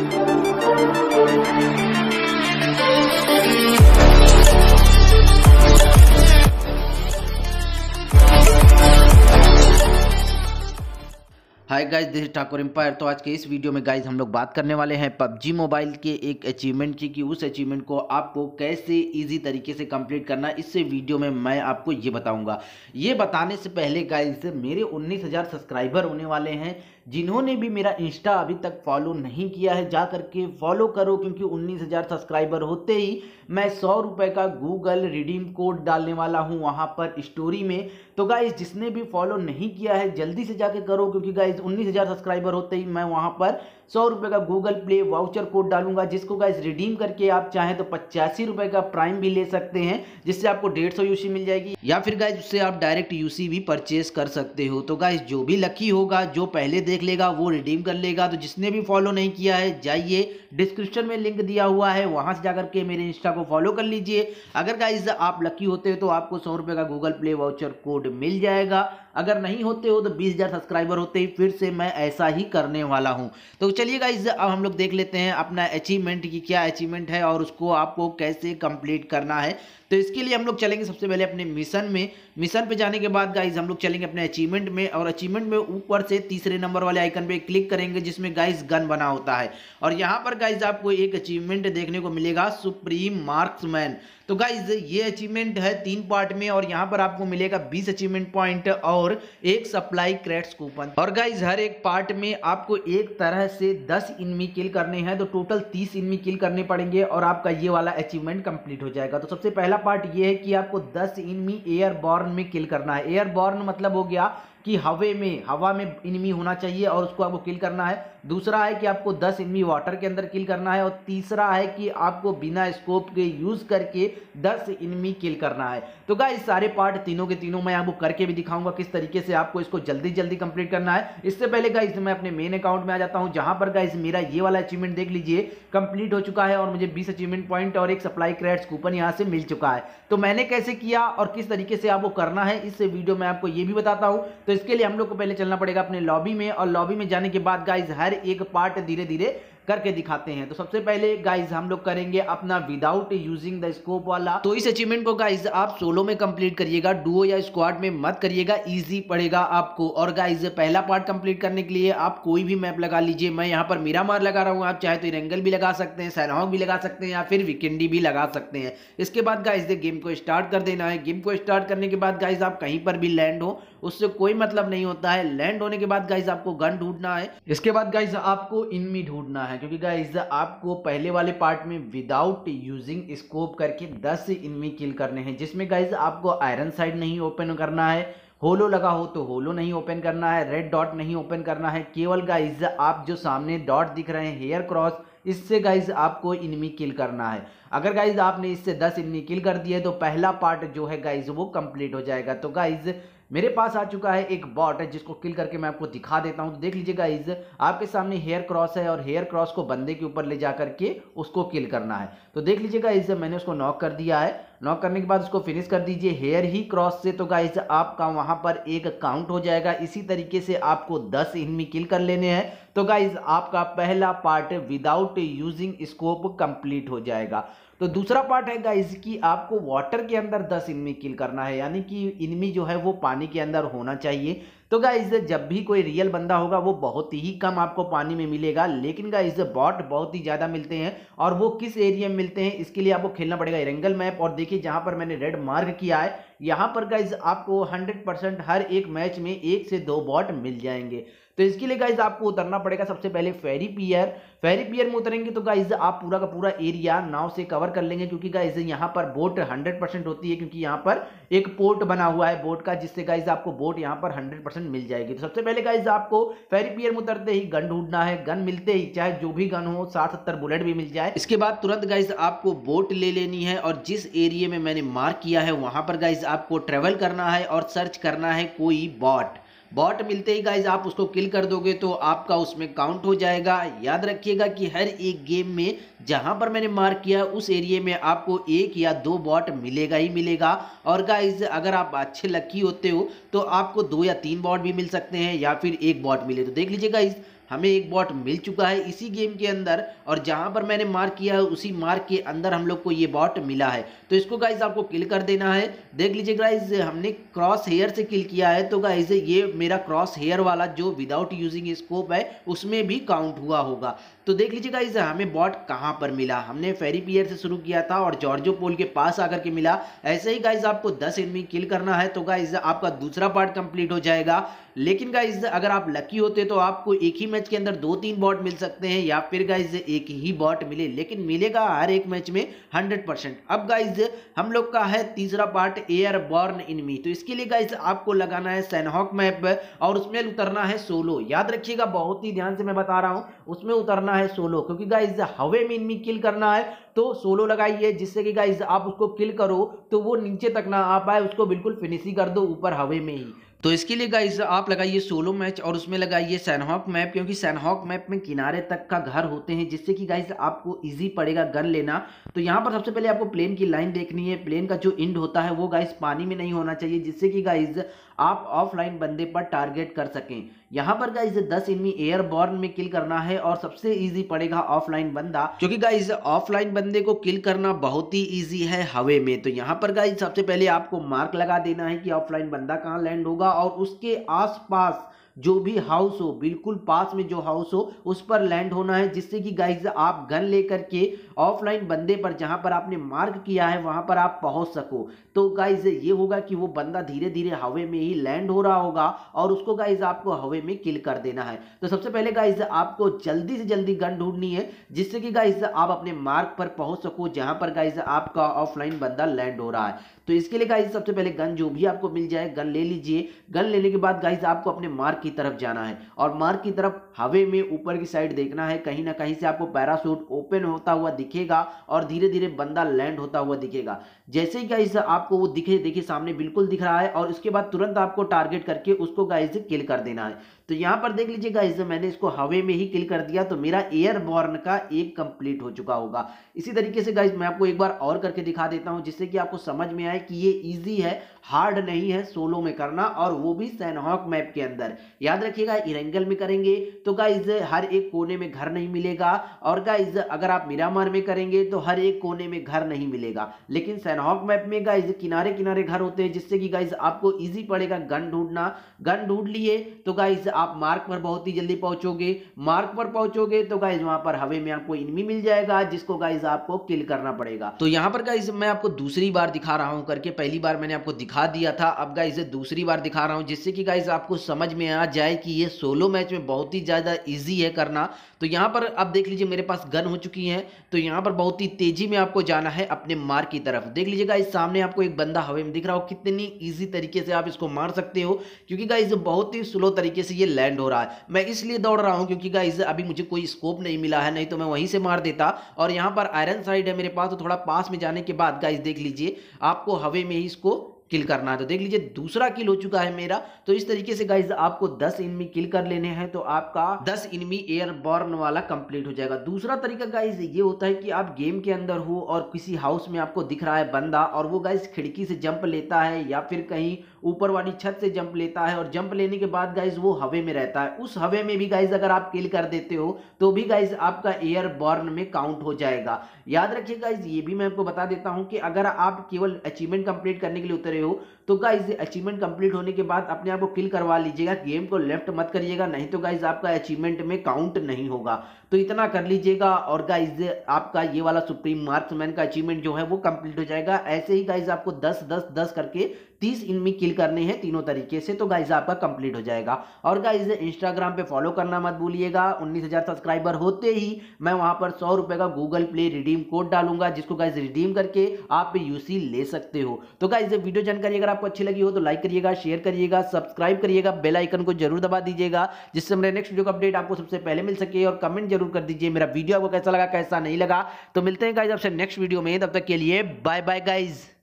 Hi guys this Thakur empire तो आज के इस वीडियो में गाइस हम लोग बात करने वाले हैं पबजी मोबाइल के एक अचीवमेंट की, कि उस अचीवमेंट को आपको कैसे इजी तरीके से कंप्लीट करना इस वीडियो में मैं आपको ये बताऊँगा। ये बताने से पहले गाइस मेरे 19000 सब्सक्राइबर होने वाले हैं। जिन्होंने भी मेरा इंस्टा अभी तक फॉलो नहीं किया है जा करके फॉलो करो, क्योंकि 19000 सब्सक्राइबर होते ही मैं सौ रुपये का गूगल रिडीम कोड डालने वाला हूँ वहाँ पर स्टोरी में। तो गाइज़ जिसने भी फॉलो नहीं किया है, जल्दी से जाके करो, क्योंकि गाइज़ 19000 सब्सक्राइबर होते ही मैं वहाँ पर सौ रुपए का गूगल प्ले वाउचर कोड डालूँगा, जिसको गाइज़ रिडीम करके आप चाहें तो पचासी रुपए का प्राइम भी ले सकते हैं, जिससे आपको डेढ़ सौ यूसी मिल जाएगी। या फिर गाइज़ उससे आप डायरेक्ट यूसी भी परचेज कर सकते हो। तो गाइज़ जो भी लकी होगा, जो पहले देख लेगा, वो रिडीम कर लेगा। तो जिसने भी फॉलो नहीं किया है, जाइए डिस्क्रिप्शन में लिंक दिया हुआ है, वहाँ से जाकर के मेरे इंस्टा को फॉलो कर लीजिए। अगर गाइज़ आप लकी होते हो तो आपको सौ रुपए का गूगल प्ले वाउचर कोड मिल जाएगा। अगर नहीं होते हो तो बीस सब्सक्राइबर होते ही फिर से मैं ऐसा ही करने वाला हूँ। तो चलिए गाइज़ अब हम लोग देख लेते हैं अपना अचीवमेंट की क्या अचीवमेंट है और उसको आपको कैसे कंप्लीट करना है। तो इसके लिए हम लोग चलेंगे सबसे पहले अपने मिशन में। मिशन पे जाने के बाद गाइज़ हम लोग चलेंगे अपने अचीवमेंट में और अचीवमेंट में ऊपर से तीसरे नंबर वाले आइकन पे क्लिक करेंगे, जिसमें गाइज़ गन बना होता है। और यहाँ पर गाइज़ आपको एक अचीवमेंट देखने को मिलेगा सुप्रीम मार्क्समैन तो गाइज़ ये अचीवमेंट है तीन पार्ट में और यहाँ पर आपको मिलेगा 20 अचीवमेंट पॉइंट और एक सप्लाई क्रेड्स कूपन और गाइज़ हर एक पार्ट में आपको एक तरह से 10 इनमी किल करने हैं तो टोटल 30 इनमी किल करने पड़ेंगे और आपका ये वाला अचीवमेंट कंप्लीट हो जाएगा। तो सबसे पहला पार्ट ये है कि आपको 10 इनमी एयरबॉर्न में किल करना है। एयरबॉर्न मतलब हो गया कि हवे में, हवा में इनमी होना चाहिए और उसको आपको किल करना है। दूसरा है कि आपको 10 इनमी वाटर के अंदर किल करना है और तीसरा है कि आपको बिना स्कोप के यूज़ करके 10 इनमी किल करना है। तो गाइस सारे पार्ट तीनों के तीनों मैं आपको करके भी दिखाऊँगा किस तरीके से आपको इसको जल्दी जल्दी कंप्लीट करना है। इससे पहले गाइस मैं अपने मेन अकाउंट में आ जाता हूँ, जहाँ पर गाइस मेरा ये वाला अचीवमेंट देख लीजिए कंप्लीट हो चुका है और मुझे बीस अचीवमेंट पॉइंट और एक सप्लाई क्रेडिट्स कूपन यहाँ से मिल चुका है। तो मैंने कैसे किया और किस तरीके से आपको करना है, इस वीडियो में आपको ये भी बताता हूँ। तो इसके लिए हम लोग को पहले चलना पड़ेगा अपने लॉबी में और लॉबी में जाने के बाद गाइज़ हर एक पार्ट धीरे धीरे करके दिखाते हैं। तो सबसे पहले गाइज़ हम लोग करेंगे अपना विदाउट यूजिंग द स्कोप वाला। तो इस अचीवमेंट को गाइज़ आप सोलो में कंप्लीट करिएगा डुओ या स्क्वाड में मत करिएगा इजी पड़ेगा आपको। और गाइज़ पहला पार्ट कंप्लीट करने के लिए आप कोई भी मैप लगा लीजिए। मैं यहाँ पर मीरा मार लगा रहा हूँ, आप चाहे तो इरेंगल भी लगा सकते हैं सैनहॉक भी लगा सकते हैं या फिर विकेंडी भी लगा सकते हैं। इसके बाद गाइज़ गेम को स्टार्ट कर देना है। गेम को स्टार्ट करने के बाद गाइज़ आप कहीं पर भी लैंड हो, उससे कोई मतलब नहीं होता है। लैंड होने के बाद गाइज़ आपको गन ढूंढना है। इसके बाद गाइज़ आपको इनमी ढूंढना है। क्योंकि गाइज़ आपको पहले वाले पार्ट में विदाउट यूजिंग स्कोप करके 10 इनमी किल करने हैं, जिसमें गाइज़ आपको आयरन साइड नहीं ओपन करना है होलो लगा हो तो होलो नहीं ओपन करना है रेड डॉट नहीं ओपन करना है, केवल गाइज़ आप जो सामने डॉट दिख रहे हैं हेयर क्रॉस इससे गाइज़ आपको इनमी किल करना है। अगर गाइज़ आपने इससे 10 इनमी किल कर दिए तो पहला पार्ट जो है गाइज़ वो कंप्लीट हो जाएगा। तो गाइज़ मेरे पास आ चुका है एक बॉट है, जिसको किल करके मैं आपको दिखा देता हूँ। तो देख लीजिएगा इज़ आपके सामने हेयर क्रॉस है और हेयर क्रॉस को बंदे के ऊपर ले जा करके उसको किल करना है। तो देख लीजिएगा इज़ मैंने उसको नॉक कर दिया है। नॉक करने के बाद उसको फिनिश कर दीजिए हेयर ही क्रॉस से। तो गाइज़ आपका वहाँ पर एक काउंट हो जाएगा। इसी तरीके से आपको दस इनमी किल कर लेने हैं। तो गाइज़ आपका पहला part without using scope complete हो जाएगा। तो दूसरा पार्ट है गाइज़ कि आपको वाटर के अंदर 10 इनमी किल करना है। यानी कि इनमी जो है वो पानी के अंदर होना चाहिए। तो गाइज़ जब भी कोई रियल बंदा होगा, वो बहुत ही कम आपको पानी में मिलेगा। लेकिन गाइज़ बॉट बहुत ही ज़्यादा मिलते हैं और वो किस एरिया में मिलते हैं, इसके लिए आपको खेलना पड़ेगा एरेंगल मैप और देखिए, जहाँ पर मैंने रेड मार्क किया है, यहाँ पर गाइज़ आपको 100% हर एक मैच में एक से दो बॉट मिल जाएँगे। तो इसके लिए गाइज़ आपको उतरना पड़ेगा सबसे पहले फेरी पियर फेरी पियर में उतरेंगे तो गाइज़ आप पूरा का पूरा एरिया नाव से कवर कर लेंगे क्योंकि गाइज़ यहाँ पर बोट 100% होती है क्योंकि यहाँ पर एक पोर्ट बना हुआ है बोट का जिससे गाइज़ आपको बोट यहाँ पर 100% मिल जाएगी। तो सबसे पहले गाइज़ आपको फेरी पियर में उतरते ही गन ढूंढना है। गन मिलते ही चाहे जो भी गन हो, साठ सत्तर बुलेट भी मिल जाए। इसके बाद तुरंत गाइज़ आपको बोट ले लेनी है और जिस एरिया में मैंने मार्क किया है, वहाँ पर गाइज़ आपको ट्रेवल करना है और सर्च करना है कोई बॉट बॉट मिलते ही गाइज़ आप उसको किल कर दोगे तो आपका उसमें काउंट हो जाएगा। याद रखिएगा कि हर एक गेम में जहाँ पर मैंने मार्क किया, उस एरिया में आपको एक या दो बॉट मिलेगा ही मिलेगा। और गाइज़ अगर आप अच्छे लकी होते हो तो आपको दो या तीन बॉट भी मिल सकते हैं या फिर एक बॉट मिले। तो देख लीजिए गाइज़ हमें एक बॉट मिल चुका है इसी गेम के अंदर, और जहाँ पर मैंने मार्क किया है, उसी मार्क के अंदर हम लोग को ये बॉट मिला है। तो इसको गाइज़ आपको किल कर देना है। देख लीजिए गाइज़ हमने क्रॉस हेयर से किल किया है तो गाइज़ ये मेरा क्रॉस हेयर वाला जो विदाउट यूजिंग स्कोप है, उसमें भी काउंट हुआ होगा। तो देख लीजिए गाइज़ हमें बॉट कहाँ पर मिला? हमने फेरी पियर से शुरू किया था और जॉर्जो पोल के पास आकर के मिला। ऐसे ही गाइज़ आपको दस एनमी किल करना है तो गाइज़ आपका दूसरा पार्ट कंप्लीट हो जाएगा। लेकिन गाइज़ अगर आप लकी होते तो आपको एक ही के अंदर दो तीन बॉट मिल सकते हैं, या फिर गाइज़ एक ही बॉट मिले, लेकिन मिलेगा हर एक मैच में हंड्रेड परसेंट अब गाइज़ हम लोग का है तीसरा पार्ट एयर बॉर्न इनमी तो इसके लिए गाइज़ आपको लगाना है सैनहॉक मैप और उसमें उतरना है सोलो याद रखिएगा, बहुत ही ध्यान से मैं बता रहा हूँ, उसमें उतरना है सोलो क्योंकि गाइज़ हवे में इनमी किल करना है तो सोलो लगाइए, जिससे कि गाइज़ आप उसको किल करो तो वो नीचे तक ना आ पाए, उसको बिल्कुल फिनिशिंग कर दो, ऊपर हवे में ही। तो इसके लिए गाइज़ आप लगाइए सोलो मैच और उसमें लगाइए सैनहॉक मैप क्योंकि सैनहॉक मैप में किनारे तक का घर होते हैं, जिससे कि गाइज़ आपको इजी पड़ेगा गन लेना। तो यहाँ पर सबसे पहले आपको प्लेन की लाइन देखनी है। प्लेन का जो इंड होता है, वो गाइज़ पानी में नहीं होना चाहिए, जिससे कि गाइज़ आप ऑफलाइन बंदे पर टारगेट कर सकें। यहाँ पर गाइज़ दस इनमी एयर बॉर्न में किल करना है और सबसे इजी पड़ेगा ऑफलाइन बंदा। क्योंकि गाइज़ ऑफलाइन बंदे को किल करना बहुत ही इजी है हवे में। तो यहाँ पर गाइज़ सबसे पहले आपको मार्क लगा देना है कि ऑफलाइन बंदा कहाँ लैंड होगा और उसके आसपास जो भी हाउस हो, बिल्कुल पास में जो हाउस हो, उस पर लैंड होना है, जिससे कि गाइज़ आप गन लेकर के ऑफलाइन बंदे पर जहाँ पर आपने मार्क किया है, वहाँ पर आप पहुँच सको। तो गाइज़ ये होगा कि वो बंदा धीरे धीरे हवे में ही लैंड हो रहा होगा और उसको गाइज़ आपको हवे में किल कर देना है। तो सबसे पहले गाइज़ आपको जल्दी से जल्दी गन ढूंढनी है, जिससे कि गाइज़ आप अपने मार्क पर पहुँच सको, जहाँ पर गाइज़ आपका ऑफलाइन बंदा लैंड हो रहा है। तो इसके लिए गाइज़ सबसे पहले गन जो भी आपको मिल जाए गन ले लीजिए। गन लेने के बाद गाइज़ आपको अपने मार्क की तरफ़ जाना है और मार्क की तरफ़ हवे में ऊपर की साइड देखना है। कहीं ना कहीं से आपको पैरासूट ओपन होता हुआ दिखेगा और धीरे धीरे बंदा लैंड होता हुआ दिखेगा। जैसे ही गाइज़ आपको वो दिखे, देखिए सामने बिल्कुल दिख रहा है और उसके बाद तुरंत आपको टारगेट करके उसको गाइज़ किल कर देना है। तो यहाँ पर देख लीजिए गाइज़ मैंने इसको हवे में ही किल कर दिया तो मेरा एयर बॉर्न का एक कंप्लीट हो चुका होगा। इसी तरीके से गाइज़ मैं आपको एक बार और करके दिखा देता हूँ जिससे कि आपको समझ में आए कि ये ईजी है हार्ड नहीं है सोलो में करना और वो भी सैनहॉक मैप के अंदर। याद रखिएगा, इरेंगल में करेंगे तो गाइज़ हर एक कोने में घर नहीं मिलेगा और गाइज़ अगर आप मिरामार में करेंगे तो हर एक कोने में घर नहीं मिलेगा। लेकिन सैनहॉक मैप में गाइज़ किनारे किनारे घर होते हैं, जिससे कि गाइज़ आपको ईजी पड़ेगा गन ढूंढना। गन ढूंढ लिए तो गाइज़ आप मार्क पर बहुत ही जल्दी पहुंचोगे। मार्क पर पहुंचोगे तो गाइज़ वहाँ पर हवे में आपको इनमी मिल जाएगा, जिसको गाइज़ आपको किल करना पड़ेगा। तो यहाँ पर गाइज़ मैं आपको दूसरी बार दिखा रहा हूँ करके, पहली बार मैंने आपको दिखा दिया था। अब गाइज़ दूसरी बार दिखा रहा हूँ, जिससे कि गाइज़ आपको समझ में आ जाए कि ये सोलो मैच में बहुत ही ज़्यादा ईजी है करना। तो यहाँ पर अब देख लीजिए मेरे पास गन हो चुकी है। तो यहाँ पर बहुत ही तेज़ी में आपको जाना है अपने मार की तरफ़। देख लीजिए गाइज़ सामने आपको एक बंदा हवे में दिख रहा हो। कितनी ईजी तरीके से आप इसको मार सकते हो। क्योंकि गाइज़ बहुत ही स्लो तरीके से ये लैंड हो रहा है। मैं इसलिए दौड़ रहा हूँ क्योंकि गाइज़ अभी मुझे कोई स्कोप नहीं मिला है, नहीं तो मैं वहीं से मार देता। और यहाँ पर आयरन साइड है मेरे पास तो थोड़ा पास में जाने के बाद गाइज़ देख लीजिए, आपको हवे में ही इसको किल करना है। तो देख लीजिए, दूसरा किल हो चुका है मेरा। तो इस तरीके से गाइज़ आपको 10 इनमी किल कर लेने हैं तो आपका 10 इनमी एयर बॉर्न वाला कंप्लीट हो जाएगा। दूसरा तरीका गाइज़ ये होता है कि आप गेम के अंदर हो और किसी हाउस में आपको दिख रहा है बंदा और वो गाइज़ खिड़की से जंप लेता है या फिर कहीं ऊपर वाली छत से जंप लेता है और जंप लेने के बाद गाइज़ वो हवे में रहता है। उस हवे में भी गाइज़ अगर आप किल कर देते हो तो भी गाइज़ आपका एयर बॉर्न में काउंट हो जाएगा। याद रखिए गाइज़ ये भी मैं आपको बता देता हूँ कि अगर आप केवल अचीवमेंट कंप्लीट करने के लिए उतरे हो तो गाइज़ अचीवमेंट कंप्लीट होने के बाद अपने आप को किल करवा लीजिएगा। गेम को लेफ़्ट मत करिएगा, नहीं तो गाइज़ आपका अचीवमेंट में काउंट नहीं होगा। तो इतना कर लीजिएगा और गाइज़ आपका ये वाला सुप्रीम मार्क्समैन का अचीवमेंट जो है, वो कंप्लीट हो जाएगा। ऐसे ही गाइज़ आपको दस दस दस करके तीस इनमी किल करने हैं तीनों तरीके से तो गाइज़ आपका कंप्लीट हो जाएगा। और गाइज़ इंस्टाग्राम पे फॉलो करना मत भूलिएगा। उन्नीस हज़ार सब्सक्राइबर होते ही मैं वहाँ पर सौ रुपए का गूगल प्ले रिडीम कोड डालूँगा, जिसको गाइज़ रिडीम करके आप यूसी ले सकते हो। तो गाइज़ वीडियो जानकारी अगर आपको अच्छी लगी हो तो लाइक करिएगा शेयर करिएगा सब्सक्राइब करिएगा बेल आइकन को ज़रूर दबा दीजिएगा, जिससे मेरे नेक्स्ट वीडियो का अपडेट आपको सबसे पहले मिल सके। और कमेंट ज़रूर कर दीजिए, मेरा वीडियो आपको कैसा लगा, कैसा नहीं लगा। तो मिलते हैं गाइज़ आपसे नेक्स्ट वीडियो में, तब तक के लिए बाय बाय गाइज़